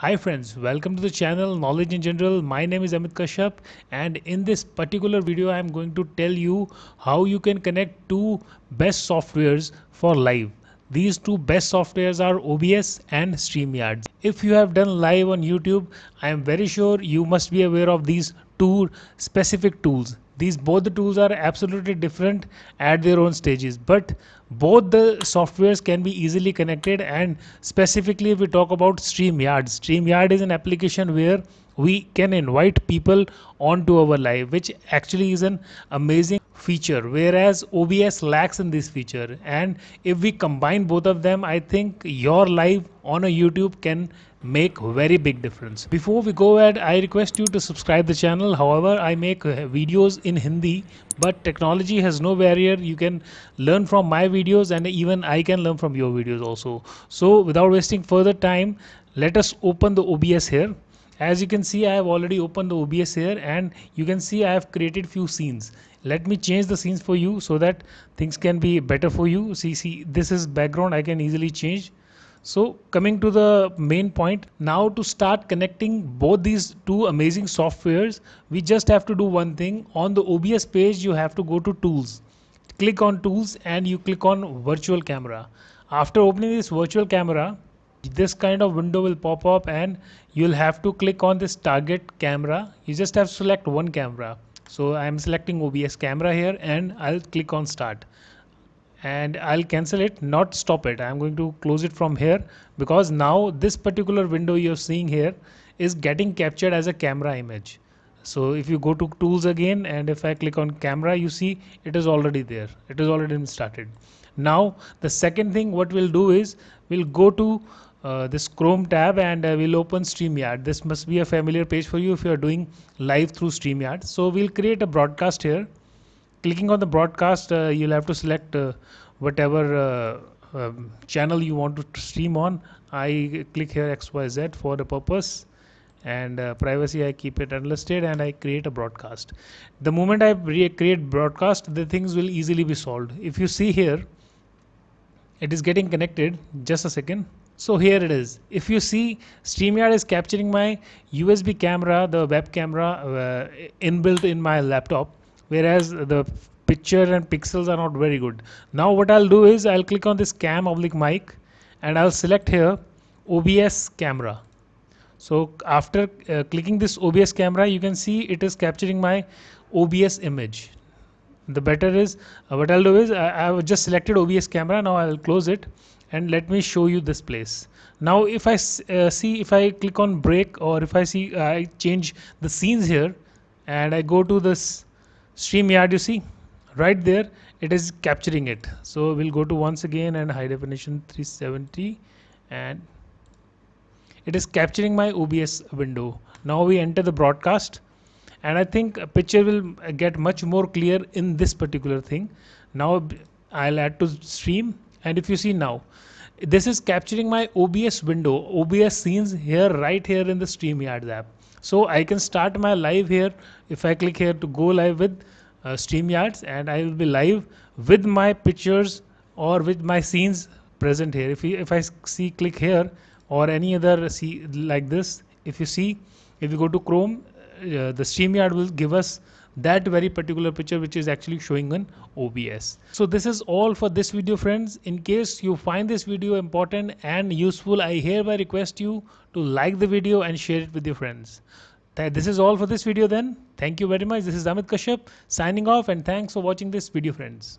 Hi friends, welcome to the channel Knowledge in General. My name is Amit Kashyap and in this particular video I am going to tell you how you can connect two best softwares for live. These two best softwares are OBS and StreamYard. If you have done live on YouTube, I am very sure you must be aware of these two specific tools these both the tools are absolutely different at their own stages but both the softwares can be easily connected. And specifically if we talk about StreamYard StreamYard is an application where we can invite people onto our live which actually is an amazing feature whereas OBS lacks in this feature. And if we combine both of them I think your live on a YouTube can make very big difference. Before we go ahead i request you to subscribe the channel. However i make uh, videos in hindi but technology has no barrier. You can learn from my videos and even i can learn from your videos also. So without wasting further time let us open the obs here as you can see i have already opened the obs here and you can see i have created few scenes let me change the scenes for you so that things can be better for you see see this is background i can easily change so coming to the main point, now to start connecting both these two amazing softwares, we just have to do one thing. On the OBS page, you have to go to tools. Click on tools and you click on virtual camera. After opening this virtual camera, this kind of window will pop up and you'll have to click on this target camera. You just have to select one camera. So I'm selecting OBS camera here and I'll click on start. And I'll cancel it not stop it. I'm going to close it from here because now this particular window you're seeing here is getting captured as a camera image. So if you go to tools again and if I click on camera you see it is already there. It is already started. Now the second thing what we'll do is we'll go to uh, this Chrome tab and uh, we'll open StreamYard. This must be a familiar page for you if you are doing live through StreamYard. So we'll create a broadcast here. Clicking on the broadcast uh, you'll have to select uh, whatever uh, um, channel you want to stream on. I click here XYZ for the purpose and privacy I keep it unlisted and I create a broadcast. The moment I create broadcast the things will easily be solved. If you see here it is getting connected. Just a second so here it is. If you see StreamYard is capturing my USB camera the web camera uh, inbuilt in my laptop whereas the picture and pixels are not very good. Now what I'll do is I'll click on this cam oblique mic and I'll select here OBS camera. So after uh, clicking this OBS camera you can see it is capturing my OBS image the better is uh, what I'll do is I, have just selected OBS camera now I'll close it and let me show you this place. Now if I uh, see if I click on break or if I see uh, I change the scenes here and I go to this StreamYard you see right there it is capturing it. So we'll go to once again and high definition 370 and it is capturing my OBS window. Now we enter the broadcast and I think a picture will get much more clear in this particular thing. Now I'll add to stream. And if you see now this is capturing my OBS window OBS scenes here right here in the StreamYard app. So I can start my live here if I click here to go live with uh, StreamYards. And I will be live with my pictures or with my scenes present here. If, if I see click here or any other see like this, if you see, if you go to Chrome, uh, the StreamYard will give us that very particular picture which is actually showing on OBS. So this is all for this video friends. In case you find this video important and useful, I hereby request you to like the video and share it with your friends. This is all for this video then. Thank you very much. This is Amit Kashyap signing off and thanks for watching this video friends.